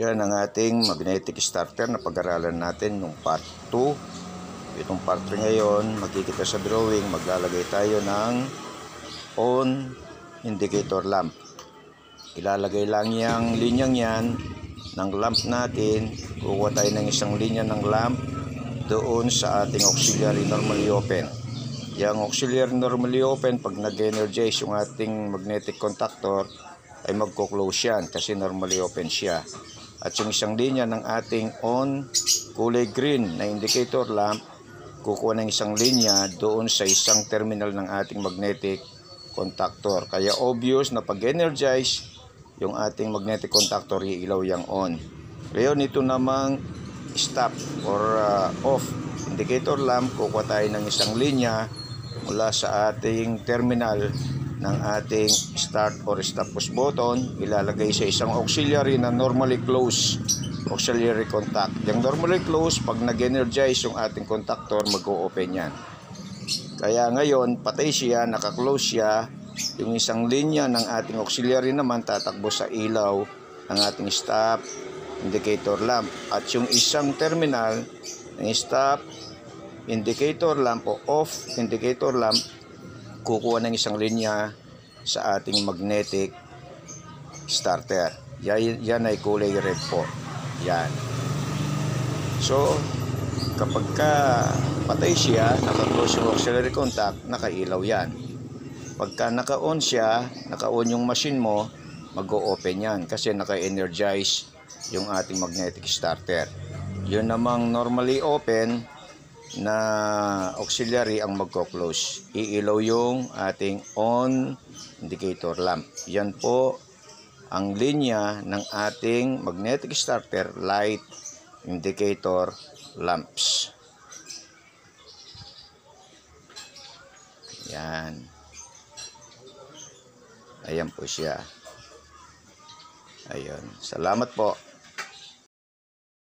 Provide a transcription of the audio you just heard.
Yan ang ating magnetic starter na pag-aralan natin yung part 2. Itong part 3 ngayon, makikita sa drawing, maglalagay tayo ng on indicator lamp. Ilalagay lang yung linyang yan ng lamp natin. Kukuha tayo ng isang linya ng lamp doon sa ating auxiliary normally open. Yung auxiliary normally open, pag nag-energize yung ating magnetic contactor, ay magko-close yan kasi normally open siya. At yung isang linya ng ating on kulay green na indicator lamp, kukuha ng isang linya doon sa isang terminal ng ating magnetic contactor. Kaya obvious na pag-energize, yung ating magnetic contactor iilaw yung on. Ngayon ito namang stop or uh, off indicator lamp, kukuha tayo ng isang linya mula sa ating terminal ng ating start or stop push button ilalagay sa isang auxiliary na normally close auxiliary contact. Yung normally close pag nag-energize yung ating contactor mag-o-open yan. Kaya ngayon patay siya naka-close siya. Yung isang linya ng ating auxiliary naman tatakbo sa ilaw ng ating stop indicator lamp. At yung isang terminal ng stop indicator lamp o off indicator lamp kukuha ng isang linya sa ating magnetic starter. Yan, yan ay kulay red po. Yan. So, kapag ka patay siya, naka-close yung auxiliary contact, nakailaw yan. Pagka naka-on siya, naka-on yung machine mo, mag-o-open yan kasi naka-energize yung ating magnetic starter. Yun namang normally open, na auxiliary ang magko-close. Iilaw yung ating on indicator lamp. Yan po ang linya ng ating magnetic starter light indicator lamps. Yan. Ayan po siya. Ayun. Salamat po.